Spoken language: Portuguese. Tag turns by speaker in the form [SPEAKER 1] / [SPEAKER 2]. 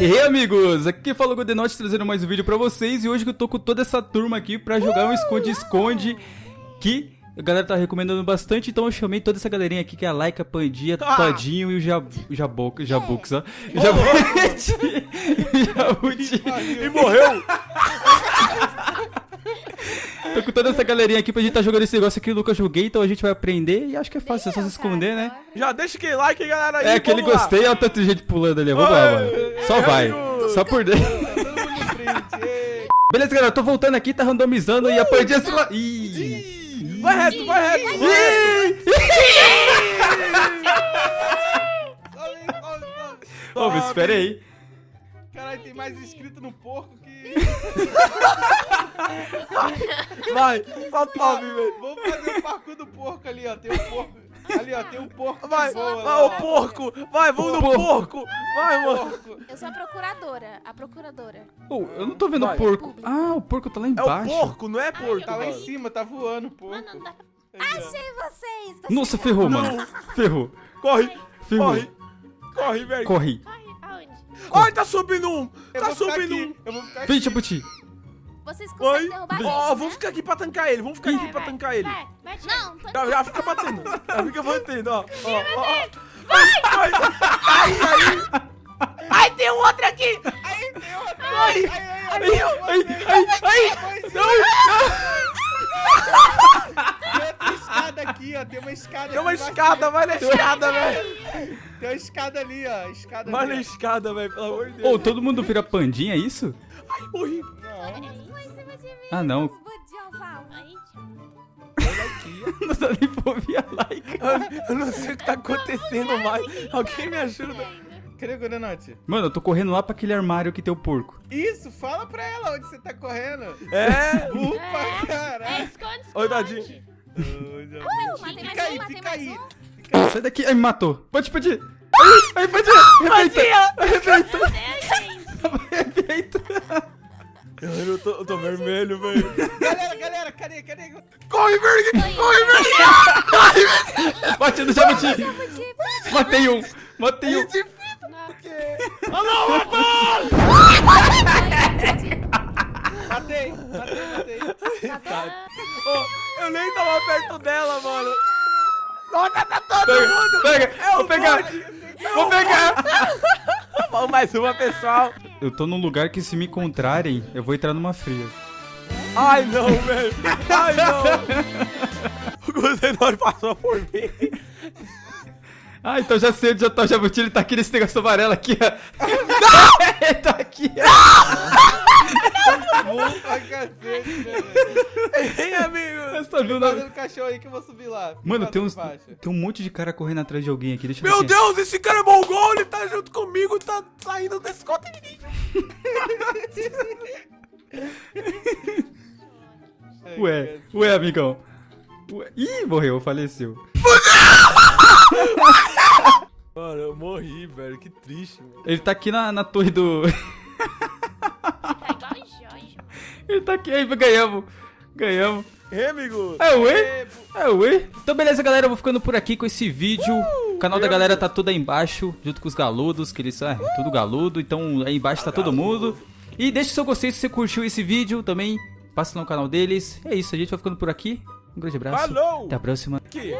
[SPEAKER 1] E aí, amigos, aqui fala o Godenote trazendo mais um vídeo pra vocês. E hoje eu tô com toda essa turma aqui pra jogar um esconde-esconde Que a galera tá recomendando bastante. Então eu chamei toda essa galerinha aqui que é a Laika, Pandia,
[SPEAKER 2] Ah.
[SPEAKER 1] Todinho e o Jab... Jaboca, Jabux, ó. Jabuti Jabuti
[SPEAKER 2] E morreu!
[SPEAKER 1] Tô com toda essa galerinha aqui pra gente tá jogando esse negócio aqui Eu nunca joguei, então a gente vai aprender E acho que é fácil, é só se esconder, né?
[SPEAKER 2] Já deixa aquele like, galera. Aí,
[SPEAKER 1] É aquele
[SPEAKER 2] lá.
[SPEAKER 1] gostei, olha tanto gente pulando ali Vamos lá, mano Só vai, só por dentro
[SPEAKER 2] ei.
[SPEAKER 1] Beleza, galera, eu tô voltando aqui, tá randomizando e a Pandia se lá... Ih...
[SPEAKER 2] Vai reto, vai reto. Vai reto.
[SPEAKER 1] Ô, mas espera aí.
[SPEAKER 2] Caralho, tem mais inscrito no porco que. Vai, só sobe, velho. Vamos fazer o parkour do porco ali, ó. Tem um porco. Ali, ó, tem um porco. Vai,
[SPEAKER 3] voa
[SPEAKER 2] vai, o porco. Vai, vamos no
[SPEAKER 1] Porco.
[SPEAKER 2] porco. Vai, mano.
[SPEAKER 3] Eu sou a procuradora, a procuradora.
[SPEAKER 1] Eu não tô vendo
[SPEAKER 2] Vai.
[SPEAKER 1] o porco. Ah, o porco tá lá
[SPEAKER 2] É
[SPEAKER 1] embaixo.
[SPEAKER 2] o porco, não é porco.
[SPEAKER 3] Tá lá em
[SPEAKER 2] cima, tá voando o porco.
[SPEAKER 3] Mano, não dá pra... Achei vocês! Tá
[SPEAKER 1] Nossa, ferrou, mano. Ferrou.
[SPEAKER 2] Corre,
[SPEAKER 1] Ferrou.
[SPEAKER 2] corre. Corre, velho.
[SPEAKER 1] Corre.
[SPEAKER 3] Corre, aonde?
[SPEAKER 2] Ai, tá subindo um.
[SPEAKER 4] Eu
[SPEAKER 2] Tá
[SPEAKER 4] vou ficar
[SPEAKER 2] subindo
[SPEAKER 4] aqui,
[SPEAKER 2] um.
[SPEAKER 4] Eu vou ficar
[SPEAKER 1] Vem,
[SPEAKER 4] aqui.
[SPEAKER 1] Jabuti.
[SPEAKER 3] Vocês
[SPEAKER 2] Oi.
[SPEAKER 3] conseguem derrubar
[SPEAKER 1] Vem.
[SPEAKER 2] Ó,
[SPEAKER 3] né?
[SPEAKER 2] vamos ficar aqui pra tancar ele. Vamos ficar aqui pra tancar ele.
[SPEAKER 3] Vai, bate
[SPEAKER 4] Não,
[SPEAKER 2] Já, já fica batendo. Já fica batendo, ó. ó, ó, ó. Vai! Aí, aí. Ai, tem um outro aqui.
[SPEAKER 4] Aí, tem outro.
[SPEAKER 2] Ai,
[SPEAKER 4] Aí, aí,
[SPEAKER 2] ai,
[SPEAKER 1] Ai, ai, ai.
[SPEAKER 4] Tem outra escada aqui, ó. Tem uma escada
[SPEAKER 2] Tem uma escada, vai na escada, velho.
[SPEAKER 4] Tem uma escada ali, ó. Escada
[SPEAKER 2] Vai na escada, velho, pelo amor de Deus.
[SPEAKER 1] Ô, todo mundo vira pandinha, é isso?
[SPEAKER 2] Ai, morri.
[SPEAKER 4] Não.
[SPEAKER 1] Ah, não.
[SPEAKER 3] Aí,
[SPEAKER 1] Não dá nem pra ouvir a like.
[SPEAKER 2] Eu, não sei o que tá acontecendo mais. Alguém me ajuda.
[SPEAKER 4] Cadê o Godenote?
[SPEAKER 1] Mano, eu tô correndo lá pra aquele armário que tem o porco.
[SPEAKER 4] Isso, fala pra ela onde você tá correndo.
[SPEAKER 2] É.
[SPEAKER 4] Upa,
[SPEAKER 3] É,
[SPEAKER 4] caralho.
[SPEAKER 3] esconde, esconde.
[SPEAKER 2] Oi, Tadinho.
[SPEAKER 3] Uh, matei mais
[SPEAKER 4] Fica aí,
[SPEAKER 3] um, matei
[SPEAKER 4] fica
[SPEAKER 3] mais
[SPEAKER 4] aí.
[SPEAKER 3] um.
[SPEAKER 4] Fica aí.
[SPEAKER 1] Sai daqui. Ai, me matou. Pode pedir. Ai, ai, pode Arrebenta. Arrebenta. Arrebenta.
[SPEAKER 2] Tô, eu tô vermelho, velho.
[SPEAKER 4] Galera, galera, cadê, cadê?
[SPEAKER 2] Corre, Berg! Corre, Berg!
[SPEAKER 1] Bate no Jabuti. Matei um. Matei um.
[SPEAKER 4] Matei, matei, matei.
[SPEAKER 2] Ô, eu nem tava perto dela, mano. Nossa, tá todo mundo!
[SPEAKER 1] Pega, pega. Vou pegar. Vou pegar.
[SPEAKER 2] Vamos mais uma, pessoal.
[SPEAKER 1] Eu tô num lugar que se me encontrarem, eu vou entrar numa fria.
[SPEAKER 2] Ai, não, velho. Ai, não. O Guzenor passou por mim.
[SPEAKER 1] Ah, então já sei onde já tá o Jabuti, ele tá aqui nesse negócio amarelo aqui, ó. ele tá aqui, ó.
[SPEAKER 4] Bom pra cacete, né, velho.
[SPEAKER 2] Hein, amigo?
[SPEAKER 4] Fazendo cachorro aí que eu vou subir lá. Fica
[SPEAKER 1] Mano, tem uns. Tem um monte de cara correndo atrás de alguém aqui, deixa.
[SPEAKER 2] Meu
[SPEAKER 1] é.
[SPEAKER 2] Deus, esse cara é mongol, ele tá junto comigo, tá saindo da escota de mim.
[SPEAKER 1] Ué, ué, amigão. Ué. Ih, morreu, faleceu.
[SPEAKER 2] Mano, eu morri, velho, que triste, mano.
[SPEAKER 1] Ele tá aqui na, na torre do.
[SPEAKER 3] Tá.
[SPEAKER 1] Ele tá aqui, aí, ganhamos. Ganhamos.
[SPEAKER 2] Ei, amigo.
[SPEAKER 1] É ué? É ué? Então beleza, galera, eu vou ficando por aqui com esse vídeo. O canal da galera tá tudo aí embaixo, junto com os galudos, que eles são é, tudo galudo. Então aí embaixo tá todo mundo. E deixa o seu gostei se você curtiu esse vídeo também. Passa no canal deles. É isso, a gente vai ficando por aqui. Um grande abraço.
[SPEAKER 2] Falou!
[SPEAKER 1] Até a próxima.
[SPEAKER 2] Aqui.